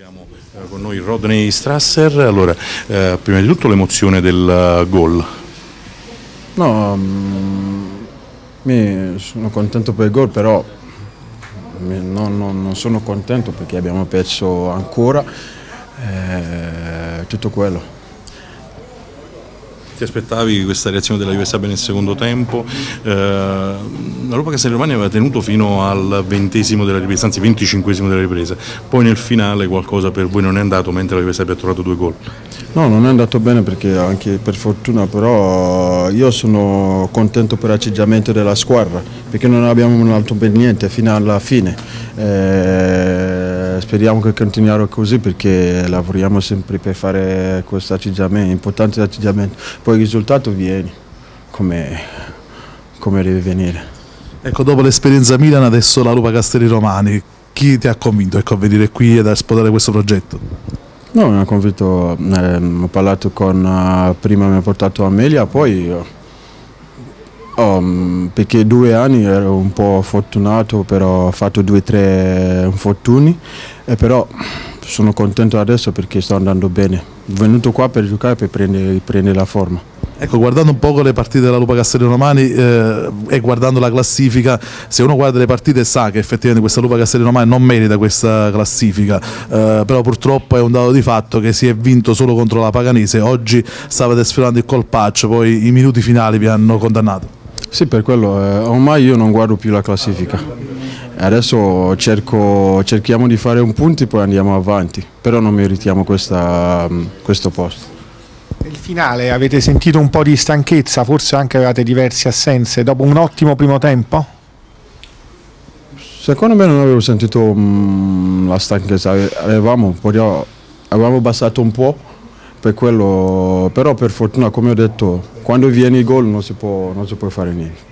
Abbiamo eh, con noi Rodney Strasser, allora eh, prima di tutto l'emozione del uh, gol. No, mm, mi sono contento per il gol, però non, non, non, sono contento perché abbiamo perso ancora eh, tutto quello. Ti aspettavi questa reazione della Juve Sabia nel secondo tempo? Eh, Roma Castelli Romani aveva tenuto fino al ventesimo della ripresa, anzi venticinquesimo della ripresa, poi nel finale qualcosa per voi non è andato mentre la Sabia ha trovato due gol. No, non è andato bene perché anche per fortuna, però io sono contento per l'atteggiamento della squadra perché non abbiamo mollato per niente fino alla fine. Eh, speriamo che continuiamo così perché lavoriamo sempre per fare questo atteggiamento, importante l'atteggiamento poi il risultato viene come, come deve venire. Ecco, dopo l'esperienza Milan, adesso la Lupa Castelli Romani, chi ti ha convinto ecco, a venire qui ed a sposare questo progetto? No, mi ha convinto, eh, ho parlato con, uh, prima mi ha portato Amelia, poi oh, perché due anni ero un po' fortunato, però ho fatto due o tre infortuni, e però sono contento adesso perché sto andando bene. Venuto qua per giocare per prendere, prendere la forma. Ecco, guardando un po' le partite della Lupa Castellino Romani eh, e guardando la classifica, se uno guarda le partite sa che effettivamente questa Lupa Castellino Romani non merita questa classifica, eh, però purtroppo è un dato di fatto che si è vinto solo contro la Paganese, oggi stavate sfilando il colpaccio, poi i minuti finali vi hanno condannato. Sì, per quello, eh, ormai io non guardo più la classifica. Adesso cerco, cerchiamo di fare un punto e poi andiamo avanti, però non meritiamo questa, questo posto. Nel finale avete sentito un po' di stanchezza, forse anche avevate diverse assenze, dopo un ottimo primo tempo? Secondo me non avevo sentito mh, la stanchezza, avevamo, avevamo abbassato un po', per quello, però per fortuna come ho detto quando viene il gol non si può, non si può fare niente.